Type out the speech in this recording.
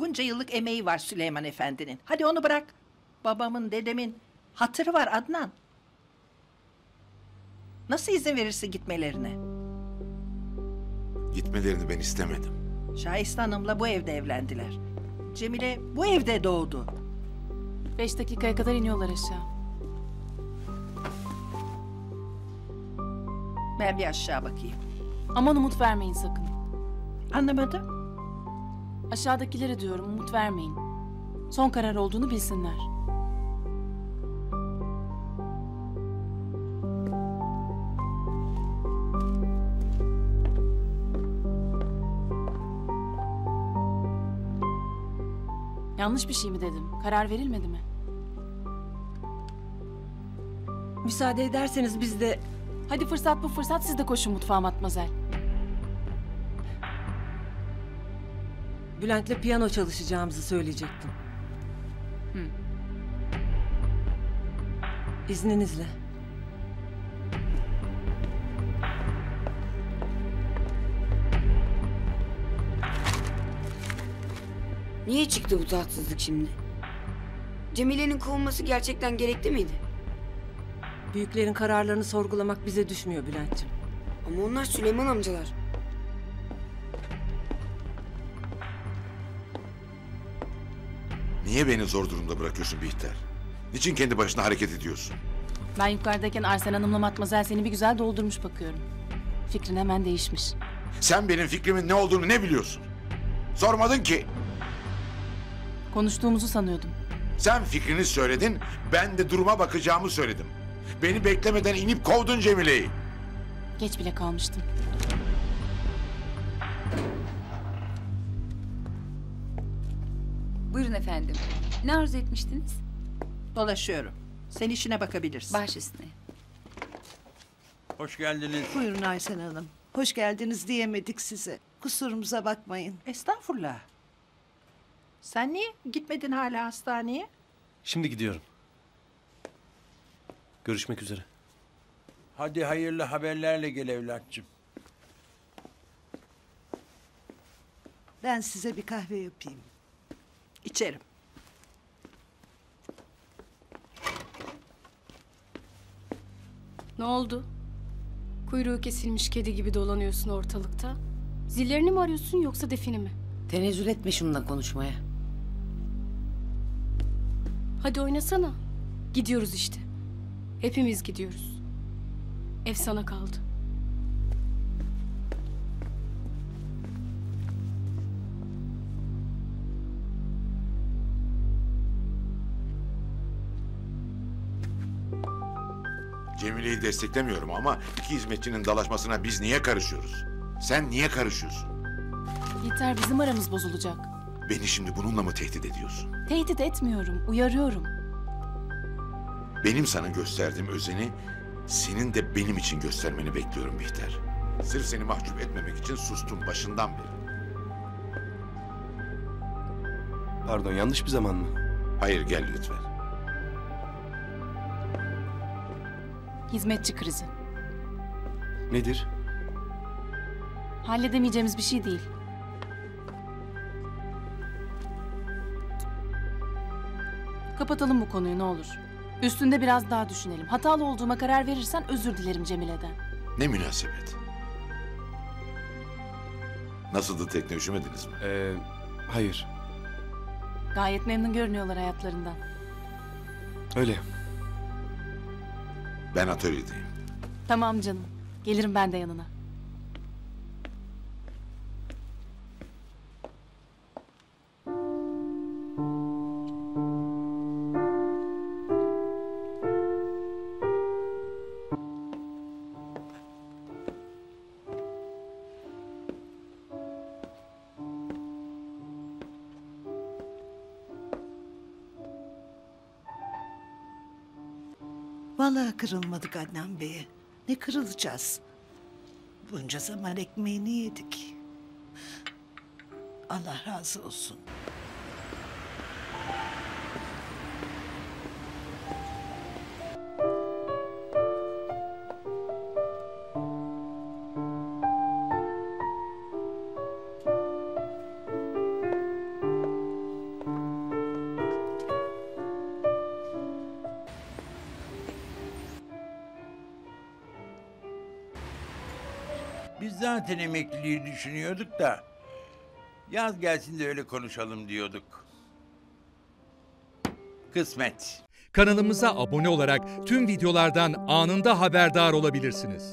Bunca yıllık emeği var Süleyman Efendi'nin. Hadi onu bırak. Babamın, dedemin hatırı var Adnan. Nasıl izin verirsin gitmelerine? Gitmelerini ben istemedim. Şahiste Hanım'la bu evde evlendiler. Cemile bu evde doğdu. Beş dakikaya kadar iniyorlar aşağı. Ben bir aşağı bakayım. Aman umut vermeyin sakın. Anlamadım. Aşağıdakilere diyorum umut vermeyin. Son karar olduğunu bilsinler. Yanlış bir şey mi dedim? Karar verilmedi mi? Müsaade ederseniz biz de Hadi fırsat bu fırsat siz de koşun mutfağa matmazel. Bülent'le piyano çalışacağımızı söyleyecektim. Hı. İzninizle. Niye çıktı bu tatsızlık şimdi? Cemile'nin kovulması gerçekten gerekli miydi? Büyüklerin kararlarını sorgulamak bize düşmüyor Bülent'ciğim. Ama onlar Süleyman amcalar. Niye beni zor durumda bırakıyorsun Bihter? Niçin kendi başına hareket ediyorsun? Ben yukarıdayken Arsen Hanım'la matmazel seni bir güzel doldurmuş bakıyorum. Fikrin hemen değişmiş. Sen benim fikrimin ne olduğunu ne biliyorsun? Sormadın ki. Konuştuğumuzu sanıyordum. Sen fikrini söyledin, ben de duruma bakacağımı söyledim. Beni beklemeden inip kovdun Cemile'yi. Geç bile kalmıştım. Buyurun efendim. Ne arzu etmiştiniz? Dolaşıyorum. Sen işine bakabilirsin. Baş üstüne. Hoş geldiniz. Buyurun Aysen Hanım. Hoş geldiniz diyemedik size. Kusurumuza bakmayın. Estağfurullah. Sen niye gitmedin hala hastaneye? Şimdi gidiyorum. Görüşmek üzere. Hadi hayırlı haberlerle gel evlatçım. Ben size bir kahve yapayım. İçerim. Ne oldu? Kuyruğu kesilmiş kedi gibi dolanıyorsun ortalıkta. Zillerini mi arıyorsun yoksa defini mi? Tenezzül etme şununla konuşmaya. Hadi oynasana. Gidiyoruz işte. Hepimiz gidiyoruz. Ev sana kaldı. Cemile'yi desteklemiyorum ama iki hizmetçinin dalaşmasına biz niye karışıyoruz? Sen niye karışıyorsun? Yeter bizim aramız bozulacak. Beni şimdi bununla mı tehdit ediyorsun? Tehdit etmiyorum, uyarıyorum. Benim sana gösterdiğim özeni senin de benim için göstermeni bekliyorum Bihter. Sırf seni mahcup etmemek için sustum başından beri. Pardon yanlış bir zaman mı? Hayır gel lütfen. Hizmetçi krizi. Nedir? Halledemeyeceğimiz bir şey değil. Kapatalım bu konuyu ne olur. Üstünde biraz daha düşünelim. Hatalı olduğuma karar verirsen özür dilerim Cemile'den. Ne münasebet. Nasıldı tekne üşümediniz mi? Ee, hayır. Gayet memnun görünüyorlar hayatlarından. Öyle. Ben atölyedeyim. Tamam canım. Gelirim ben de yanına. Vallahi kırılmadık Adnan Bey'e. Ne kırılacağız? Bunca zaman ekmeğini yedik. Allah razı olsun. Biz zaten emekliliği düşünüyorduk da. Yaz gelsin de öyle konuşalım diyorduk. Kısmet. Kanalımıza abone olarak tüm videolardan anında haberdar olabilirsiniz.